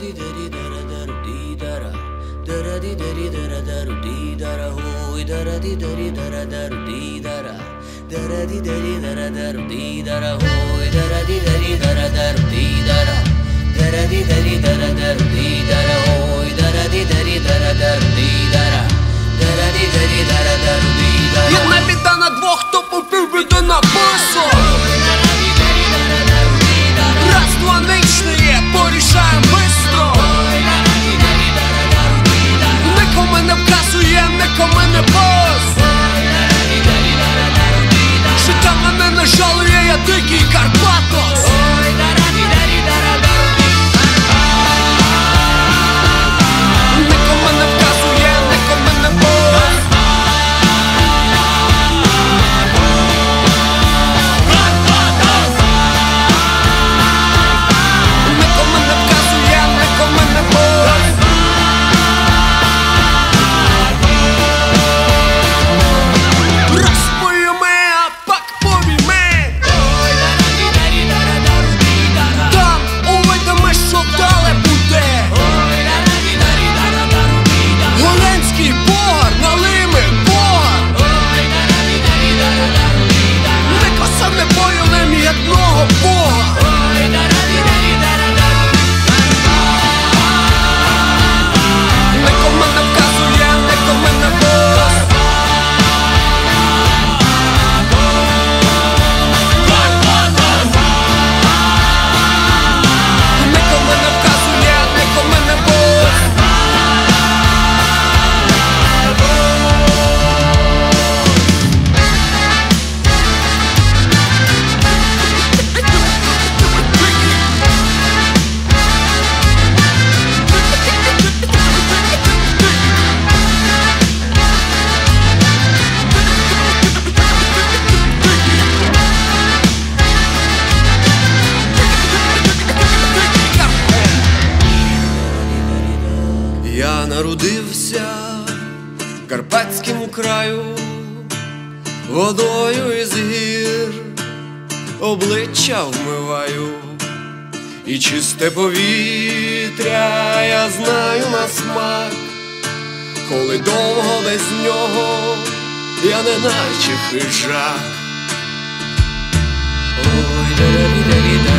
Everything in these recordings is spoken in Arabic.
دي داري دارا دارو دي دارا دارا دي داري دارا دارو دي دارا هو دارا دي داري دارا دارو دي دارا دارا دي داري دارا دارو دي دارا هو دارا دي داري دارا دارو دي دارا دارا دي داري دارا دارو دي دارا هو دارا دي داري دارا دارو دي دارا دارا دي داري دارا دارو دي دارا يا نبي ده на двох, хто попив біду на пасу Народився в карпатському краю, водою із гір обличчя вмиваю, і чисте повітря я знаю на смак, коли довго без нього я не наче хижак. Ой, да да да да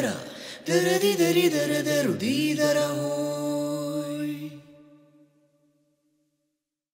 da da di da da da da da